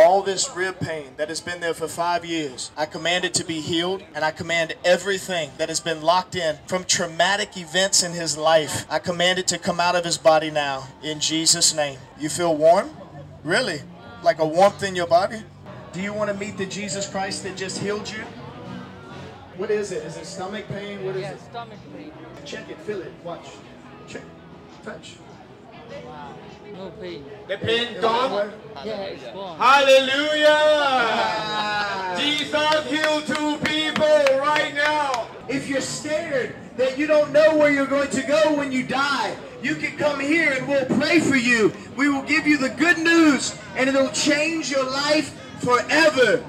all this rib pain that has been there for five years. I command it to be healed, and I command everything that has been locked in from traumatic events in his life. I command it to come out of his body now in Jesus' name. You feel warm? Really? Like a warmth in your body? Do you want to meet the Jesus Christ that just healed you? What is it? Is it stomach pain? What is Yeah, it? stomach pain. Check it, feel it, watch. Check, touch. Wow. No pain. The pain gone. Yeah, it's gone. Hallelujah. Jesus healed two people right now. If you're scared that you don't know where you're going to go when you die, you can come here and we'll pray for you. We will give you the good news and it'll change your life forever.